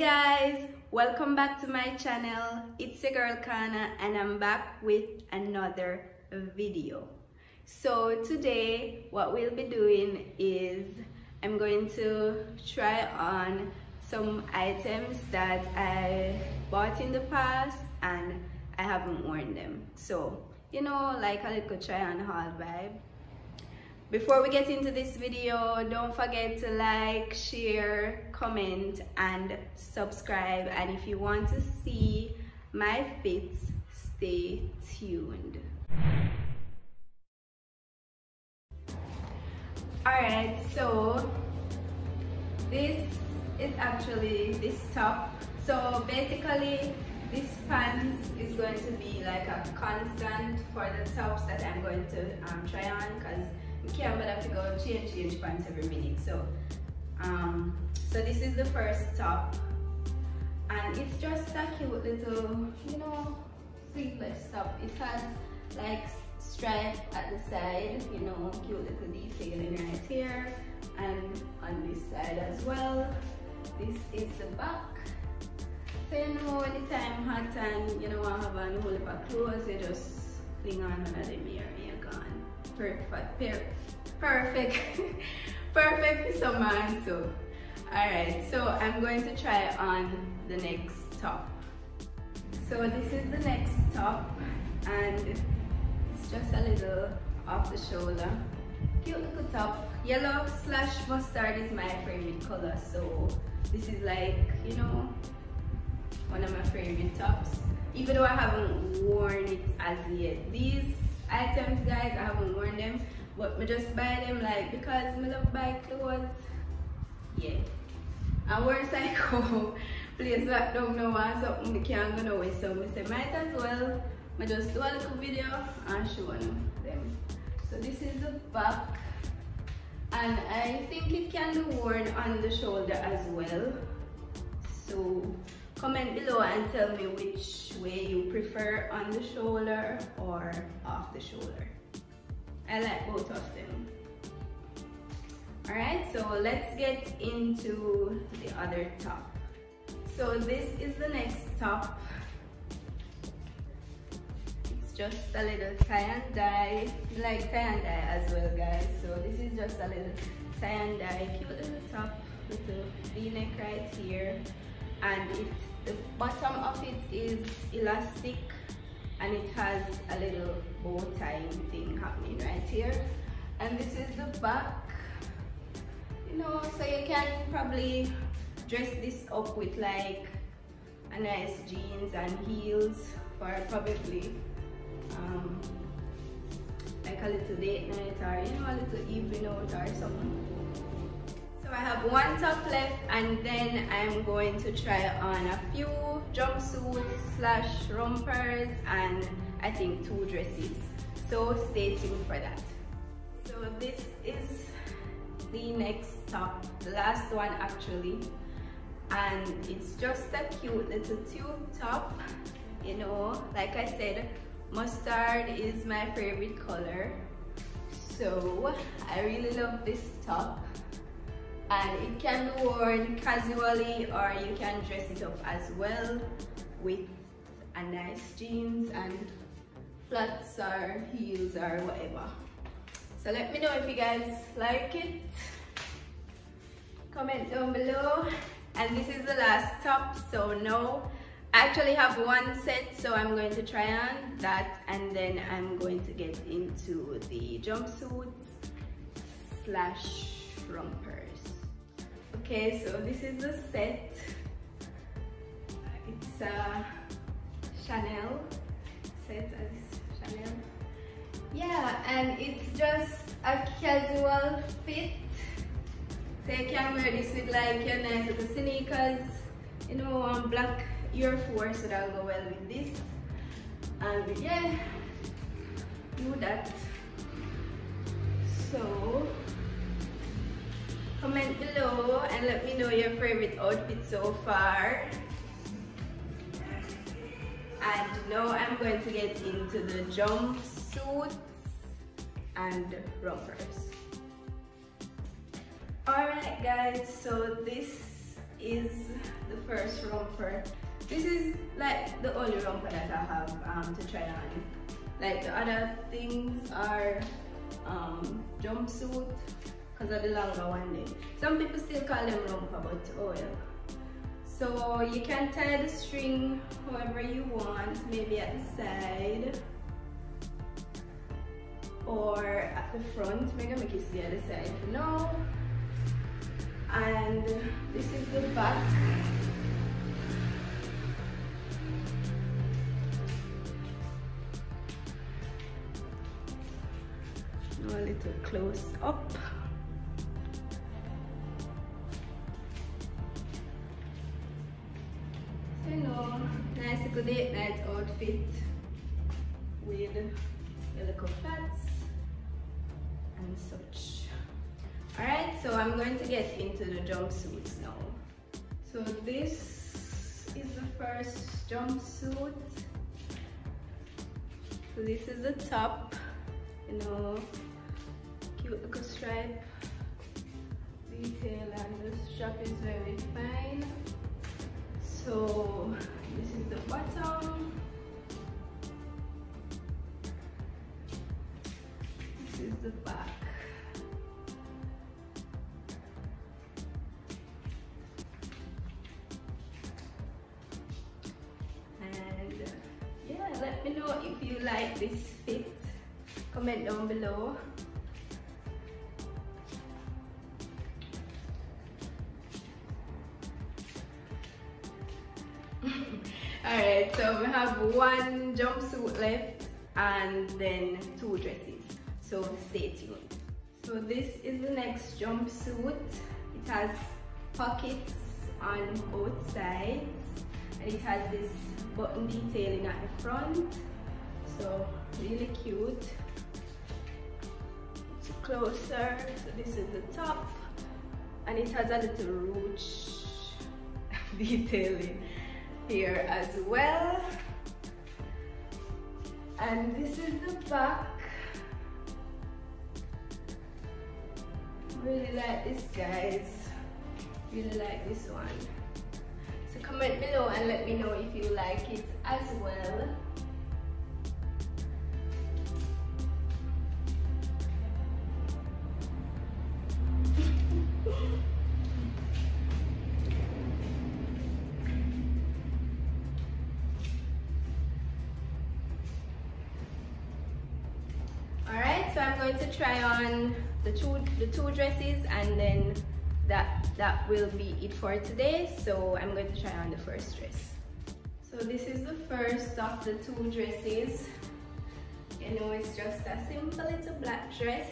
Guys, welcome back to my channel. It's your girl Kana and I'm back with another video. So today what we'll be doing is I'm going to try on some items that I bought in the past and I haven't worn them. So, you know, like a little try on haul vibe before we get into this video don't forget to like share comment and subscribe. And if you want to see my fits stay tuned. All right so this is actually this top. So basically this pants is going to be like a constant for the tops that i'm going to um, try on because you can't but have to go change change pants every minute. So um so this is the first top and it's just a cute little you know sleeveless top it has like stripe at the side you know cute little detailing right here and on this side as well. This is the back. So you know anytime hot and you know I have a whole heap of clothes you just fling on another mirror perfect perfect. Perfect for someone so. All right so i'm going to try on the next top. So this is the next top and it's just a little off the shoulder. Cute little top. Yellow slash mustard is my favorite color so this is like you know one of my favorite tops. Even though i haven't worn it as yet. These items guys. I haven't worn them but me just buy them like because me love buy clothes. Yeah. And worse like oh place that don't know what something me can't go nowhere so me say might as well. Me just do a little video and show them. So this is the back and I think it can be worn on the shoulder as well. So comment below and tell me which way you prefer on the shoulder or off the shoulder. I like both of them. All right so let's get into the other top. So this is the next top. It's just a little tie and dye like tie and dye as well guys. So this is just a little tie and dye cute little top with a v-neck right here and it the bottom of it is elastic and it has a little bow tie thing happening right here. And this is the back. You know so you can probably dress this up with like a nice jeans and heels for probably um, like a little date night or you know a little evening out or something I have one top left and then I'm going to try on a few jumpsuits slash rompers and I think two dresses. So stay tuned for that. So this is the next top, the last one actually. And it's just a cute little tube top. You know, like I said, mustard is my favorite color. So I really love this top and it can be worn casually or you can dress it up as well with a nice jeans and flats or heels or whatever. So let me know if you guys like it. Comment down below. And this is the last top so no. I actually have one set so I'm going to try on that and then I'm going to get into the jumpsuits slash rompers okay so this is the set. Uh, it's a Chanel set uh, as Chanel. Yeah and it's just a casual fit. So you can wear this with like your nice little sneakers. You know on black Air Force so that'll go well with this. And yeah do that. So comment below and let me know your favorite outfit so far and now I'm going to get into the jumpsuits and rompers alright guys so this is the first romper. This is like the only romper that I have um, to try on. Like the other things are um, jumpsuit because of the longer one day. Some people still call them romper, but oh yeah. So you can tie the string however you want, maybe at the side or at the front. Maybe make it the other side for now. And this is the back. A little close up. Nice date night outfit with little flats and such. Alright, so I'm going to get into the jumpsuits now. So this is the first jumpsuit. So this is the top, you know, cute little stripe detail and the strap is very fine. So this is the bottom. This is the back. And yeah, let me know if you like this fit. Comment down below. One jumpsuit left and then two dresses. So stay tuned. So this is the next jumpsuit. It has pockets on both sides and it has this button detailing at the front. So really cute. It's closer. So this is the top and it has a little ruche detailing here as well. And this is the back. Really like this guys. Really like this one. So comment below and let me know if you like it as well. To try on the two the two dresses and then that that will be it for today. So I'm going to try on the first dress. So this is the first of the two dresses. You know, it's just a simple little black dress.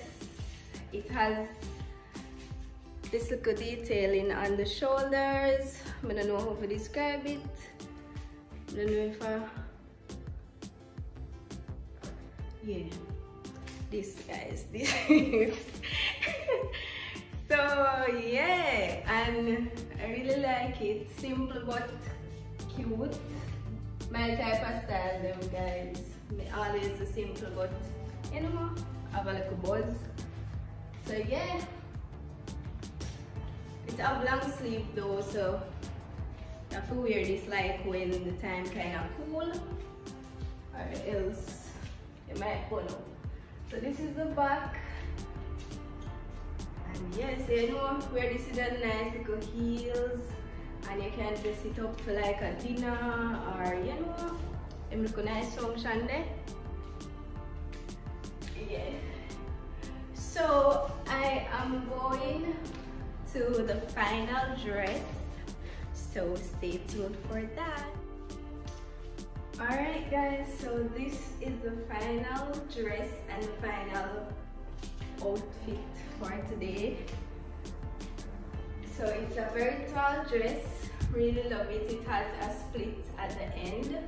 It has this little detailing on the shoulders. I don't know how to describe it. I don't know if I yeah this guys this so yeah and i really like it. Simple but cute. My type of style them guys. Always the simple but you know have a little buzz. So yeah. It's a long sleeve though so I have to wear this like when the time kind of cool or else it might pull up so this is the back. And yes, you know where this is a nice little heels and you can dress it up for like a dinner or you know, them look nice function. Yeah. So I am going to the final dress. So stay tuned for that. Alright guys, so this is the final dress and final outfit for today. So it's a very tall dress, really love it. It has a split at the end.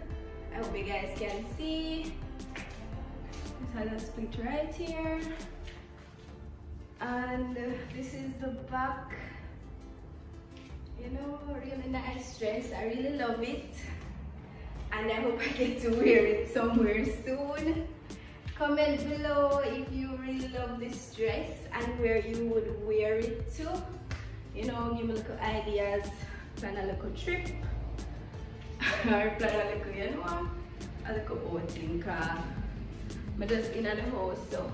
I hope you guys can see. It has a split right here. And this is the back. You know, really nice dress. I really love it and I hope I get to wear it somewhere soon. Comment below if you really love this dress and where you would wear it to. You know, give me little ideas plan a little trip or plan a little, you know, a little outing car. I'm just in the house so.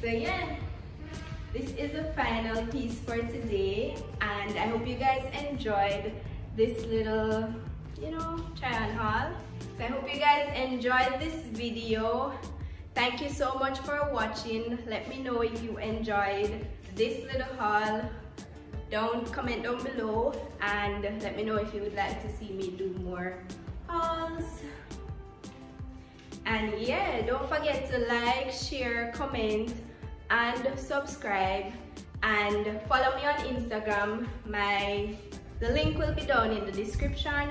So yeah, this is the final piece for today and I hope you guys enjoyed this little, you know, try on haul. So I hope you guys enjoyed this video. Thank you so much for watching. Let me know if you enjoyed this little haul down comment down below and let me know if you would like to see me do more hauls and yeah don't forget to like share comment and subscribe and follow me on instagram my the link will be down in the description